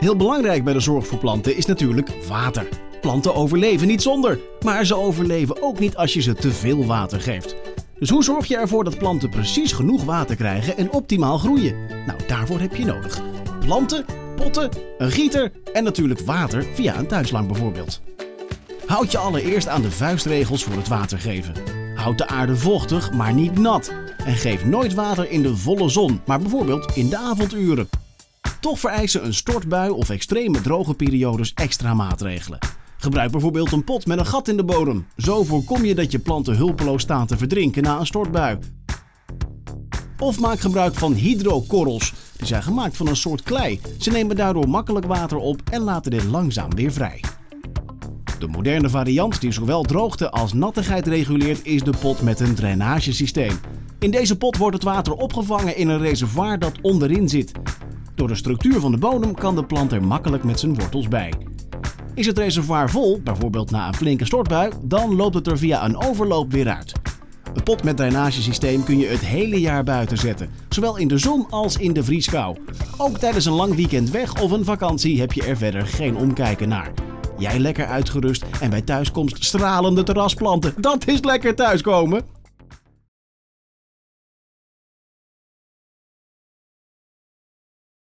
Heel belangrijk bij de zorg voor planten is natuurlijk water. Planten overleven niet zonder, maar ze overleven ook niet als je ze te veel water geeft. Dus hoe zorg je ervoor dat planten precies genoeg water krijgen en optimaal groeien? Nou, daarvoor heb je nodig planten, potten, een gieter en natuurlijk water via een tuinslang bijvoorbeeld. Houd je allereerst aan de vuistregels voor het watergeven. Houd de aarde vochtig, maar niet nat. En geef nooit water in de volle zon, maar bijvoorbeeld in de avonduren. Toch vereisen een stortbui of extreme droge periodes extra maatregelen. Gebruik bijvoorbeeld een pot met een gat in de bodem. Zo voorkom je dat je planten hulpeloos staan te verdrinken na een stortbui. Of maak gebruik van hydrokorrels. Die zijn gemaakt van een soort klei. Ze nemen daardoor makkelijk water op en laten dit langzaam weer vrij. De moderne variant die zowel droogte als nattigheid reguleert is de pot met een drainagesysteem. In deze pot wordt het water opgevangen in een reservoir dat onderin zit. Door de structuur van de bodem kan de plant er makkelijk met zijn wortels bij. Is het reservoir vol, bijvoorbeeld na een flinke stortbui, dan loopt het er via een overloop weer uit. Een pot met drainagesysteem kun je het hele jaar buiten zetten, zowel in de zon als in de vrieskou. Ook tijdens een lang weekend weg of een vakantie heb je er verder geen omkijken naar. Jij lekker uitgerust en bij thuiskomst stralende terrasplanten. Dat is lekker thuiskomen!